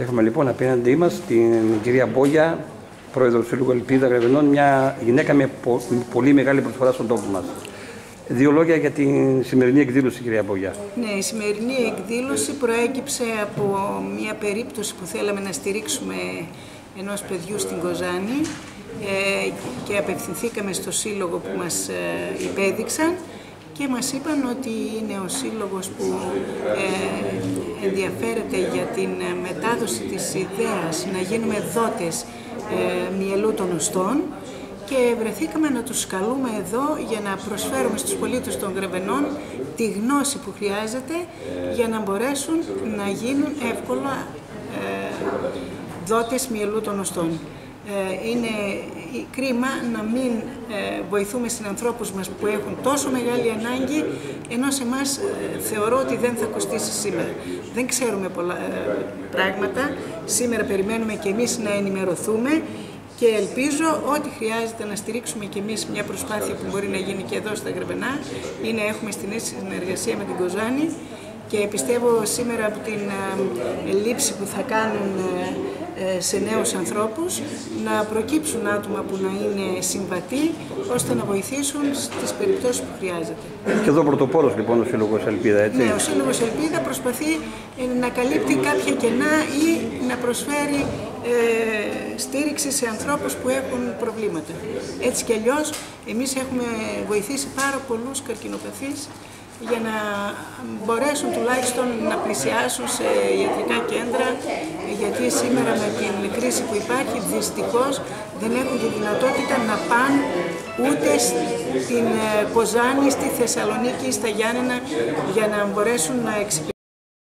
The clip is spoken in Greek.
Έχουμε λοιπόν απέναντί μας την κυρία Μπόγια, πρόεδρος του Σύλλογου Ελπίδα Γρεβενών, μια γυναίκα με πολύ μεγάλη προσφορά στον τόπο μας. Δύο λόγια για την σημερινή εκδήλωση, κυρία Μπόγια. Ναι, η σημερινή εκδήλωση προέκυψε από μια περίπτωση που θέλαμε να στηρίξουμε ενός παιδιού στην Κοζάνη ε, και απευθυνθήκαμε στο σύλλογο που μας ε, υπέδειξαν και μας είπαν ότι είναι ο σύλλογος που ε, ενδιαφέρεται για την μετάδοση της ιδέας να γίνουμε δότες ε, μυελού των οστών και βρεθήκαμε να τους καλούμε εδώ για να προσφέρουμε στους πολίτες των Γρεβενών τη γνώση που χρειάζεται για να μπορέσουν να γίνουν εύκολα ε, δότες μυελού των οστών. Ε, είναι κρίμα να μην ε, βοηθούμε συνανθρώπους μας που έχουν τόσο μεγάλη ανάγκη, ενώ σε εμάς ε, θεωρώ ότι δεν θα κοστίσει σήμερα. Δεν ξέρουμε πολλά πράγματα. Σήμερα περιμένουμε και εμείς να ενημερωθούμε και ελπίζω ότι χρειάζεται να στηρίξουμε και εμείς μια προσπάθεια που μπορεί να γίνει και εδώ στα Γρεβενά είναι έχουμε στην συνεργασία με την Κοζάνη και πιστεύω σήμερα από την λήψη που θα κάνουν ε, σε νέους ανθρώπους να προκύψουν άτομα που να είναι συμβατοί ώστε να βοηθήσουν στις περιπτώσεις που χρειάζεται. Και εδώ πρωτοπόρος λοιπόν ο Σύλλογος Ελπίδα, έτσι. Ναι, ο Σύλλογος Ελπίδα προσπαθεί ε, να καλύπτει κάποια κενά ή να προσφέρει ε, στήριξη σε ανθρώπους που έχουν προβλήματα. Έτσι κι αλλιώς εμείς έχουμε βοηθήσει πάρα πολλούς καρκινοπαθείς για να μπορέσουν τουλάχιστον να πλησιάσουν σε ιατρικά κέντρα γιατί σήμερα με την κρίση που υπάρχει δυστυχώς δεν έχουν τη δυνατότητα να πάνε ούτε στην Κοζάνη, στη Θεσσαλονίκη, στα Γιάννενα για να μπορέσουν να εξυπηρετήσουν